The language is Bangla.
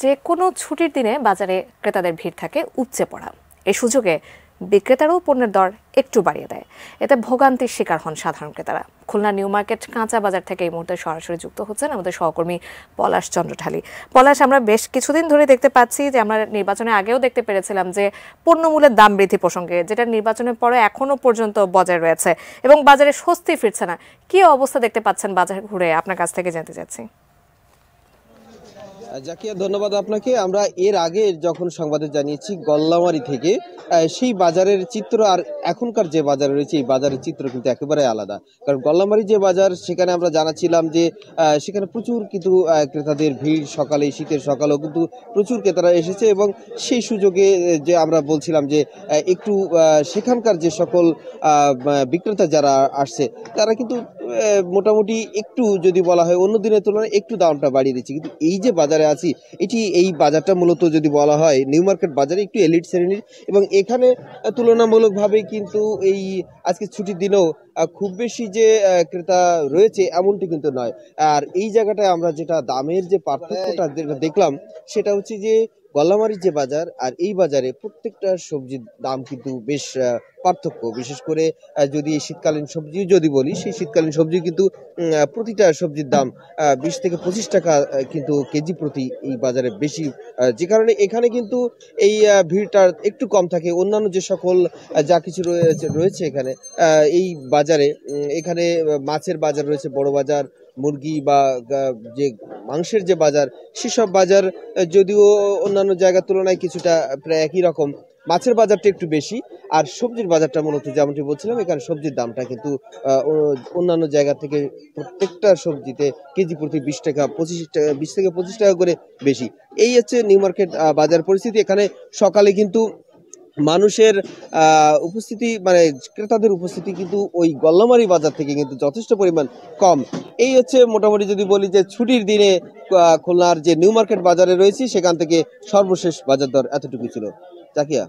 যে কোনো ছুটির দিনে বাজারে ক্রেতাদের ভিড় থাকে উপচে পড়া। এই সুযোগে বিক্রেতারাও পণ্যের দর একটু বাড়িয়ে দেয়। এতে ভোগান্তির শিকার হন সাধারণ ক্রেতারা। খুলনা নিউ মার্কেট কাঁচা বাজার থেকে এই মুহূর্তে সরাসরি যুক্ত হচ্ছেন আমাদের সহকর্মী পলাশ চন্দ্রঢালী পলাশ, আমরা বেশ কিছুদিন ধরে দেখতে পাচ্ছি যে আমরা নির্বাচনের আগেও দেখতে পেরেছিলাম যে পণ্যমূল্যের দাম বৃদ্ধি প্রসঙ্গে, যেটা নির্বাচনের পরে এখনও পর্যন্ত বজায় রয়েছে এবং বাজারে স্বস্তি ফিরছে না। কি অবস্থা দেখতে পাচ্ছেন বাজার ঘুরে? আপনার কাছ থেকে জানতে চাচ্ছি। জাকিয়া, ধন্যবাদ আপনাকে। আমরা এর আগে যখন সংবাদে জানিয়েছি গল্লামারি থেকে সেই বাজারের চিত্র আর এখনকার যে বাজার রয়েছে, এই বাজারের চিত্র কিন্তু একেবারে আলাদা। কারণ গল্লামারি যে বাজার, সেখানে আমরা জানাচ্ছিলাম যে সেখানে প্রচুর কিন্তু ক্রেতাদের ভিড়, সকালে শীতের সকালেও কিন্তু প্রচুর ক্রেতারা এসেছে এবং সেই সুযোগে যে আমরা বলছিলাম যে একটু সেখানকার যে সকল বিক্রেতা যারা আসছে, তারা কিন্তু মোটামুটি একটু যদি বলা হয়, অন্য দিনের তুলনায় একটু দামটা বাড়িয়ে দিচ্ছে। কিন্তু এই যে বাজারে আছি, এটি এই বাজারটা মূলত যদি বলা হয়, নিউ মার্কেট বাজারে একটু এলিট শ্রেণির এবং এখানে তুলনামূলকভাবে কিন্তু এই আজকে ছুটির দিনেও খুব বেশি যে ক্রেতা রয়েছে এমনটি কিন্তু নয়। আর এই জায়গাটায় আমরা যেটা দামের যে পার্থক্যটা যেটা দেখলাম, সেটা হচ্ছে যে গল্লামারির যে বাজার আর এই বাজারে প্রত্যেকটা সবজির দাম কিন্তু বেশ পার্থক্য। বিশেষ করে যদি শীতকালীন সবজি যদি বলি, সেই শীতকালীন সবজি কিন্তু প্রতিটা সবজির দাম বিশ থেকে পঁচিশ টাকা কিন্তু কেজি প্রতি এই বাজারে বেশি। যে কারণে এখানে কিন্তু এই ভিড়টা একটু কম থাকে। অন্যান্য যে সকল যা কিছু রয়েছে রয়েছে এখানে এই বাজারে এখানে মাছের বাজার রয়েছে, বড় বাজার মুরগি বা যে মাংসের যে বাজার, সেসব বাজার যদিও অন্যান্য জায়গার তুলনায় কিছুটা প্রায় একই রকম। মাছের বাজারটা একটু বেশি, আর সবজির বাজারটা মূলত যেমনটি বলছিলাম, এখানে সবজির দামটা কিন্তু অন্যান্য জায়গা থেকে প্রত্যেকটা সবজিতে কেজি প্রতি বিশ টাকা, পঁচিশ টাকা, বিশ থেকে পঁচিশ টাকা করে বেশি। এই হচ্ছে নিউ মার্কেট বাজার পরিস্থিতি। এখানে সকালে কিন্তু মানুষের উপস্থিতি মানে ক্রেতাদের উপস্থিতি কিন্তু ওই গল্লামারি বাজার থেকে কিন্তু যথেষ্ট পরিমাণ কম। এই হচ্ছে মোটামুটি যদি বলি যে ছুটির দিনে খুলনার যে নিউ মার্কেট বাজারে রয়েছি, সেখান থেকে সর্বশেষ বাজার দর এতটুকু ছিল। জাকিয়া?